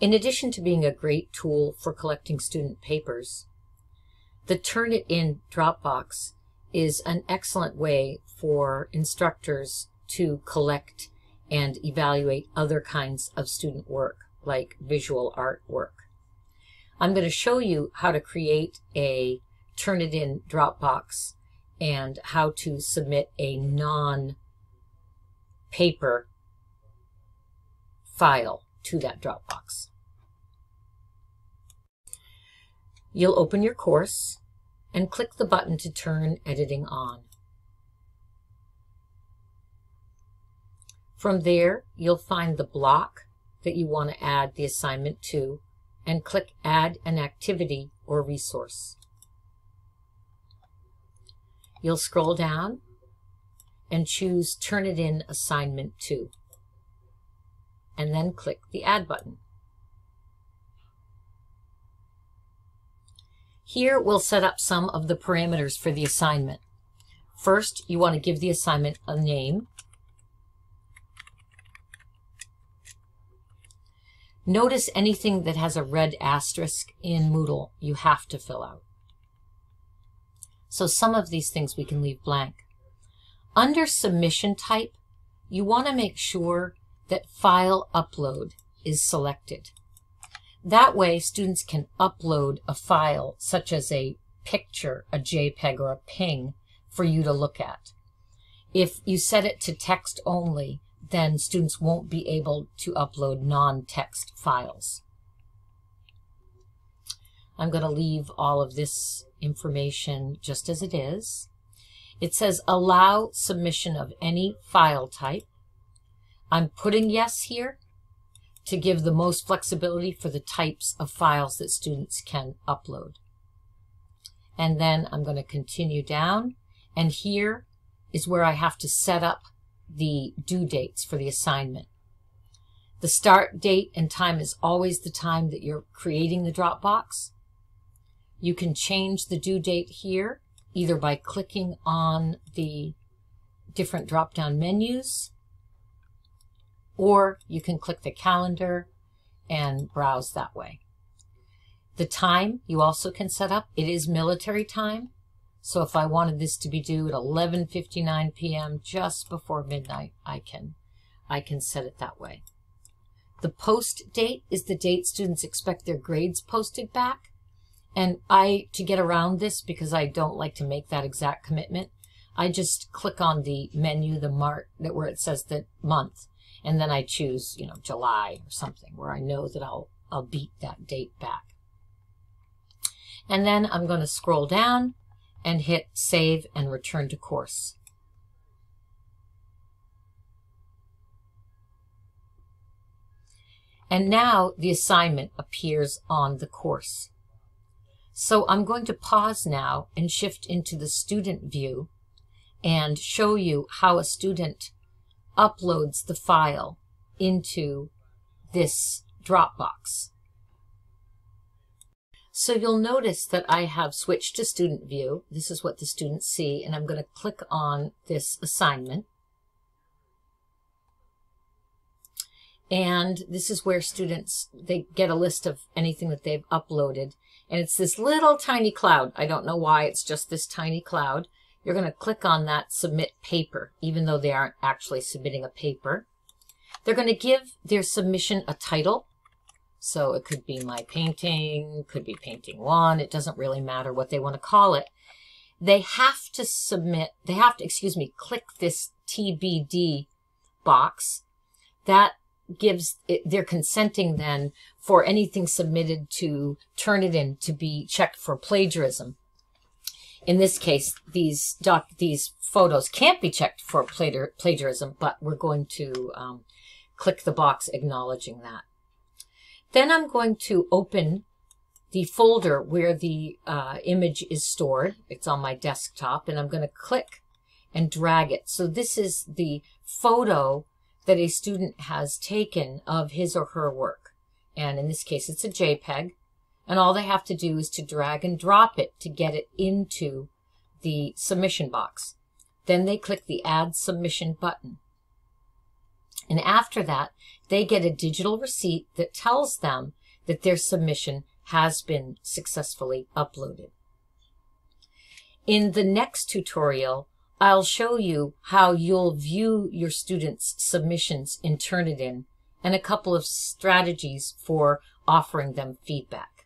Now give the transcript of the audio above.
In addition to being a great tool for collecting student papers, the Turnitin Dropbox is an excellent way for instructors to collect and evaluate other kinds of student work, like visual art work. I'm going to show you how to create a Turnitin Dropbox and how to submit a non-paper file to that Dropbox. You'll open your course and click the button to turn editing on. From there, you'll find the block that you want to add the assignment to and click Add an Activity or Resource. You'll scroll down and choose Turnitin Assignment 2 and then click the Add button. Here we'll set up some of the parameters for the assignment. First, you want to give the assignment a name. Notice anything that has a red asterisk in Moodle you have to fill out. So some of these things we can leave blank. Under submission type, you want to make sure that file upload is selected. That way, students can upload a file such as a picture, a JPEG, or a PNG for you to look at. If you set it to text only, then students won't be able to upload non-text files. I'm going to leave all of this information just as it is. It says allow submission of any file type. I'm putting yes here to give the most flexibility for the types of files that students can upload. And then I'm going to continue down. And here is where I have to set up the due dates for the assignment. The start date and time is always the time that you're creating the Dropbox. You can change the due date here, either by clicking on the different drop-down menus, or you can click the calendar and browse that way. The time you also can set up. It is military time. So if I wanted this to be due at 11:59 p.m. just before midnight, I can I can set it that way. The post date is the date students expect their grades posted back. And I, to get around this, because I don't like to make that exact commitment, I just click on the menu, the mark that where it says the month, and then I choose, you know, July or something where I know that I'll I'll beat that date back. And then I'm going to scroll down and hit save and return to course. And now the assignment appears on the course. So I'm going to pause now and shift into the student view and show you how a student uploads the file into this Dropbox. So you'll notice that I have switched to student view. This is what the students see, and I'm going to click on this assignment. And this is where students, they get a list of anything that they've uploaded. And it's this little tiny cloud. I don't know why it's just this tiny cloud. You're going to click on that submit paper, even though they aren't actually submitting a paper. They're going to give their submission a title. So it could be my painting, could be painting one. It doesn't really matter what they want to call it. They have to submit, they have to, excuse me, click this TBD box. That gives, it, they're consenting then for anything submitted to Turnitin to be checked for plagiarism. In this case, these doc, these photos can't be checked for plagiarism, but we're going to um, click the box acknowledging that. Then I'm going to open the folder where the uh, image is stored. It's on my desktop, and I'm going to click and drag it. So this is the photo that a student has taken of his or her work. And in this case, it's a JPEG. And all they have to do is to drag and drop it to get it into the submission box. Then they click the Add Submission button. And after that, they get a digital receipt that tells them that their submission has been successfully uploaded. In the next tutorial, I'll show you how you'll view your students' submissions in Turnitin and a couple of strategies for offering them feedback.